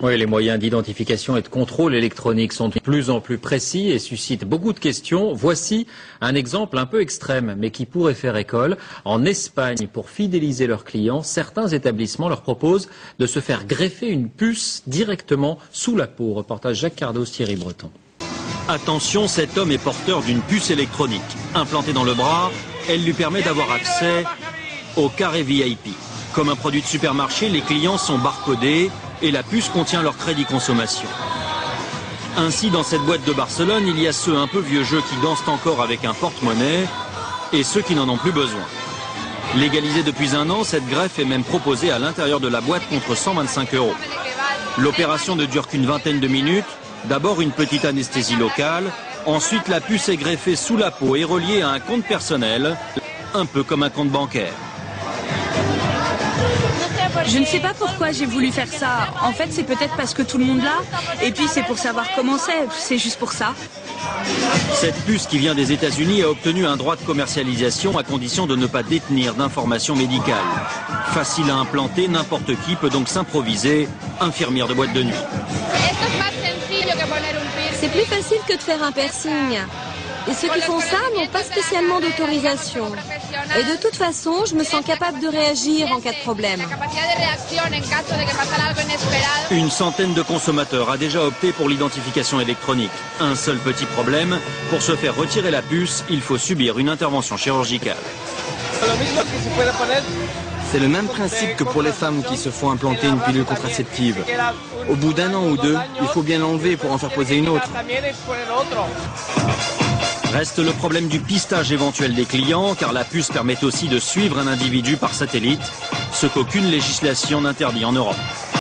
Oui, les moyens d'identification et de contrôle électronique sont de plus en plus précis et suscitent beaucoup de questions. Voici un exemple un peu extrême, mais qui pourrait faire école. En Espagne, pour fidéliser leurs clients, certains établissements leur proposent de se faire greffer une puce directement sous la peau. Reportage Jacques Cardos, Thierry Breton. Attention, cet homme est porteur d'une puce électronique. Implantée dans le bras, elle lui permet d'avoir accès au carré VIP. Comme un produit de supermarché, les clients sont barcodés et la puce contient leur crédit consommation. Ainsi, dans cette boîte de Barcelone, il y a ceux un peu vieux jeux qui dansent encore avec un porte-monnaie et ceux qui n'en ont plus besoin. Légalisée depuis un an, cette greffe est même proposée à l'intérieur de la boîte contre 125 euros. L'opération ne dure qu'une vingtaine de minutes. D'abord une petite anesthésie locale, ensuite la puce est greffée sous la peau et reliée à un compte personnel, un peu comme un compte bancaire. Je ne sais pas pourquoi j'ai voulu faire ça. En fait, c'est peut-être parce que tout le monde l'a. Et puis, c'est pour savoir comment c'est. C'est juste pour ça. Cette puce qui vient des États-Unis a obtenu un droit de commercialisation à condition de ne pas détenir d'informations médicales. Facile à implanter, n'importe qui peut donc s'improviser infirmière de boîte de nuit. C'est plus facile que de faire un piercing. Et ceux qui font ça n'ont pas spécialement d'autorisation. Et de toute façon, je me sens capable de réagir en cas de problème. Une centaine de consommateurs a déjà opté pour l'identification électronique. Un seul petit problème, pour se faire retirer la puce, il faut subir une intervention chirurgicale. C'est le même principe que pour les femmes qui se font implanter une pilule contraceptive. Au bout d'un an ou deux, il faut bien l'enlever pour en faire poser une autre. Reste le problème du pistage éventuel des clients, car la puce permet aussi de suivre un individu par satellite, ce qu'aucune législation n'interdit en Europe.